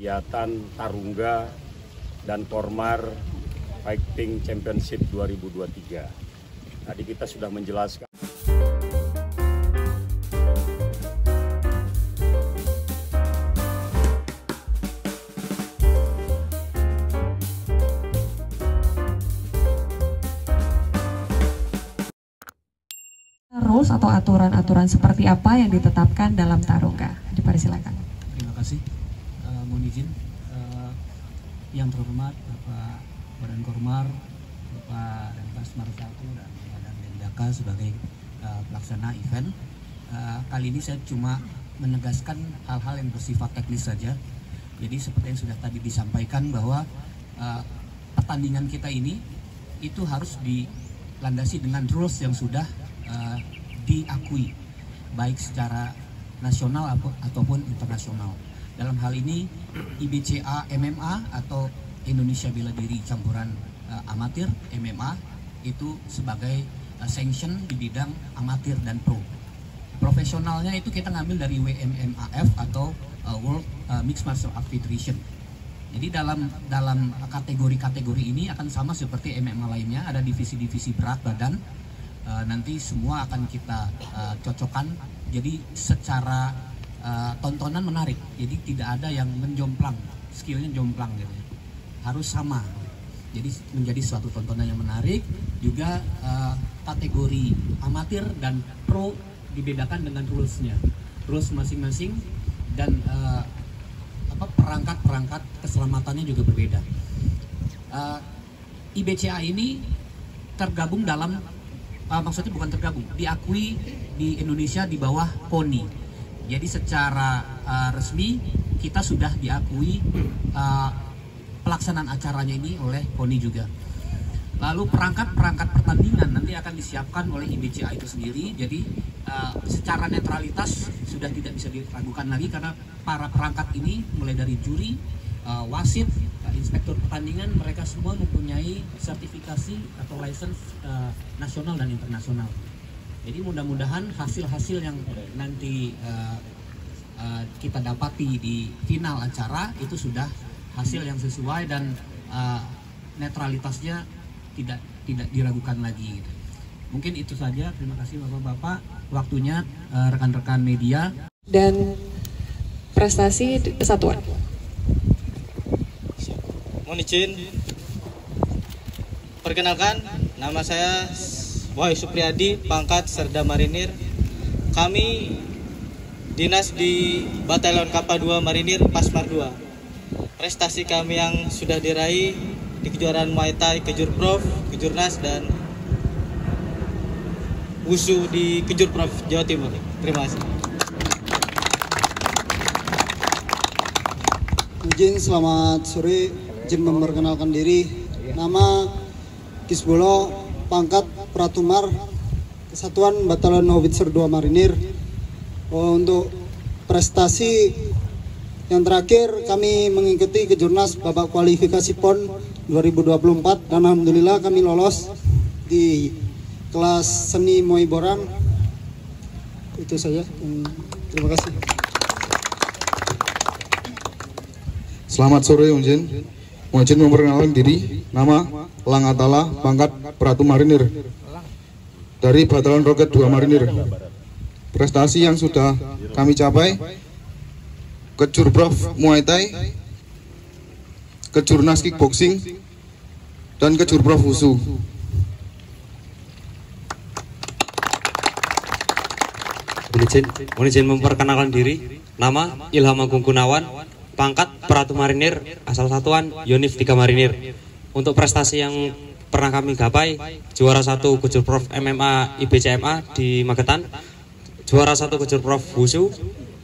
kegiatan Tarungga dan Kormar Fighting Championship 2023. Tadi kita sudah menjelaskan. rules atau aturan-aturan seperti apa yang ditetapkan dalam Tarungga? Dipersilakan. Uh, mohon izin uh, yang terhormat Bapak Badan Kormar, Bapak Rentas Marsatu dan Badan Dendaka sebagai uh, pelaksana event. Uh, kali ini saya cuma menegaskan hal-hal yang bersifat teknis saja. Jadi seperti yang sudah tadi disampaikan bahwa uh, pertandingan kita ini itu harus dilandasi dengan rules yang sudah uh, diakui baik secara nasional ataupun internasional. Dalam hal ini IBCA MMA atau Indonesia Bela Diri campuran uh, amatir MMA itu sebagai uh, sanction di bidang amatir dan pro. Profesionalnya itu kita ngambil dari WMMAF atau uh, World uh, Mixed Martial Arts Federation. Jadi dalam dalam kategori-kategori ini akan sama seperti MMA lainnya, ada divisi-divisi berat badan. Uh, nanti semua akan kita uh, cocokkan. Jadi secara uh, tontonan menarik. Jadi tidak ada yang menjomplang, skillnya jomplang gitu. Harus sama. Jadi menjadi suatu tontonan yang menarik. Juga uh, kategori amatir dan pro dibedakan dengan rulesnya. Rules masing-masing dan uh, apa perangkat-perangkat keselamatannya juga berbeda. Uh, IBCA ini tergabung dalam uh, maksudnya bukan tergabung, diakui di Indonesia di bawah KONI. Jadi secara uh, resmi kita sudah diakui uh, pelaksanaan acaranya ini oleh KONI juga. Lalu perangkat-perangkat pertandingan nanti akan disiapkan oleh IBCA itu sendiri. Jadi uh, secara netralitas sudah tidak bisa diragukan lagi karena para perangkat ini mulai dari juri, uh, wasit, inspektur pertandingan mereka semua mempunyai sertifikasi atau license uh, nasional dan internasional. Jadi mudah-mudahan hasil-hasil yang nanti uh, uh, kita dapati di final acara itu sudah hasil yang sesuai dan uh, netralitasnya tidak tidak diragukan lagi. Mungkin itu saja. Terima kasih bapak-bapak waktunya rekan-rekan uh, media dan prestasi kesatuan. Mohon izin. Perkenalkan, nama saya Wahyu Supriyadi, pangkat Serda Marinir. Kami dinas di Batalion Kapal 2 Marinir Pasmar 2. Prestasi kami yang sudah diraih di kejuaraan Muay Thai, Kejur Prof, Kejurnas dan Wusu di Kejur Prof Jawa Timur. Terima kasih. Izin selamat sore, izin memperkenalkan diri. Nama Kisbolo, pangkat Pratumar, Kesatuan Batalion Howitzer 2 Marinir. Oh, untuk prestasi yang terakhir kami mengikuti kejurnas babak kualifikasi PON 2024 dan alhamdulillah kami lolos di kelas seni Muay Boran. Itu saja. Terima kasih. Selamat sore Unjin. Mohon memperkenalkan diri. Nama Lang Atala, pangkat Pratu Marinir. Dari Batalion Roket 2 Marinir. Prestasi yang sudah kami capai Kejur Prof Muay Thai, Kejurnas Kickboxing, dan Kejur Prof izin, mohon izin memperkenalkan diri. Nama Ilham Agung Gunawan, pangkat Peratu Marinir, asal satuan Yonif 3 Marinir. Untuk prestasi yang pernah kami gapai, juara satu Kejur Prof MMA IBCMA di Magetan, juara satu Kejur Prof Wusu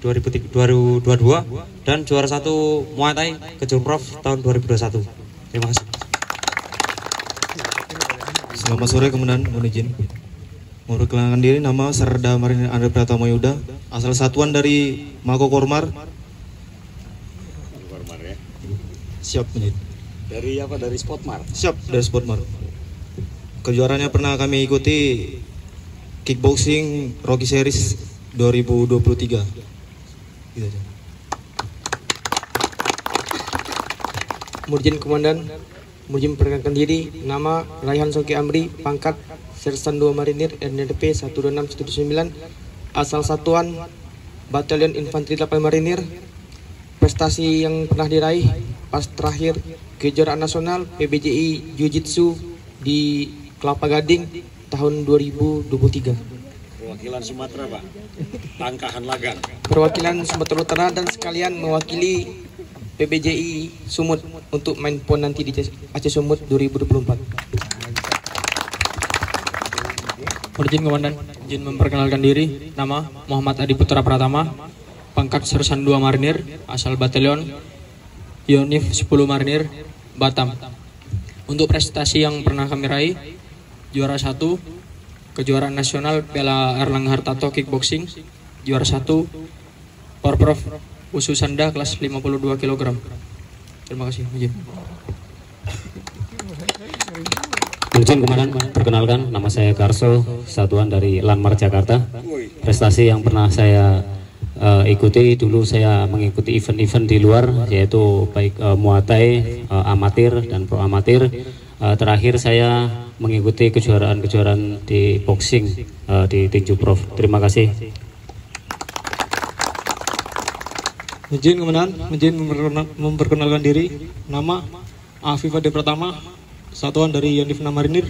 2022 dan juara satu Muay Thai Kejur Prof tahun 2021. Terima kasih. Selamat sore Komandan, mohon izin. Memperkenalkan diri nama Serda Marinir Andre Pratama Yuda, asal satuan dari Mako. Kormar ya. Siap, menit. Dari apa? Dari Spotmar. Siap, dari Spotmar. Kejuaraannya pernah kami ikuti kickboxing Rocky Series 2023. Gitu aja. Murjin Komandan, Murjin memperkenalkan diri, nama Raihan Soki Amri, pangkat Sersan 2 Marinir NDP 12619, asal satuan Batalion Infanteri 8 Marinir, prestasi yang pernah diraih pas terakhir kejuaraan nasional PBJI Jiu-Jitsu di Kelapa Gading tahun 2023. Perwakilan Sumatera, Pak. Tangkahan Lagan. Perwakilan Sumatera Utara dan sekalian mewakili PBJI Sumut untuk main pon nanti di Aceh Sumut 2024. Izin Komandan, izin memperkenalkan diri. Nama Muhammad Adi Putra Pratama, pangkat Sersan 2 Marinir, asal Batalion Yonif 10 Marinir, Batam. Untuk prestasi yang pernah kami raih, juara satu kejuaraan nasional Piala Erlangga Hartarto Kickboxing, juara satu Porprov Usu Sanda kelas 52 kg. Terima kasih, izin. Komandan, perkenalkan nama saya Karso, satuan dari Lanmar Jakarta. Prestasi yang pernah saya uh, ikuti dulu saya mengikuti event-event di luar yaitu baik uh, Muay Thai, uh, amatir dan pro amatir. Uh, terakhir saya mengikuti kejuaraan-kejuaraan di boxing uh, di tinju prof. Terima kasih. Izin Komandan, izin memperkenalkan diri. Nama Afif Ade Pratama, satuan dari Yonif Marinir,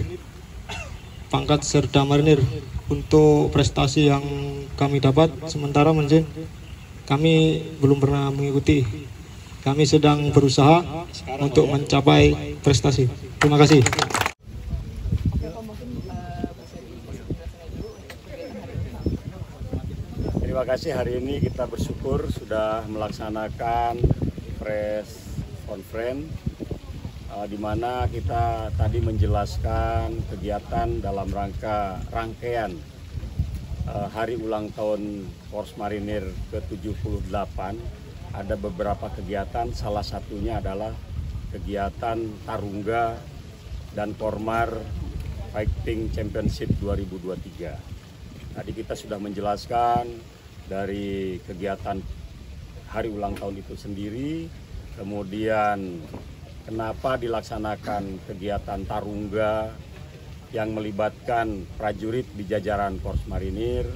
pangkat Serda Marinir. Untuk prestasi yang kami dapat, sementara menjen kami belum pernah mengikuti. Kami sedang berusaha untuk mencapai prestasi. Terima kasih. Terima kasih hari ini kita bersyukur sudah melaksanakan press conference uh, di mana kita tadi menjelaskan kegiatan dalam rangka rangkaian uh, hari ulang tahun Korps Marinir ke-78 ada beberapa kegiatan salah satunya adalah kegiatan Tarungga dan Kormar Fighting Championship 2023. Tadi kita sudah menjelaskan dari kegiatan hari ulang tahun itu sendiri, kemudian kenapa dilaksanakan kegiatan Tarungga yang melibatkan prajurit di jajaran Korps Marinir,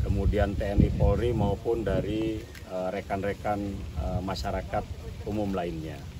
kemudian TNI Polri maupun dari rekan-rekan uh, uh, masyarakat umum lainnya.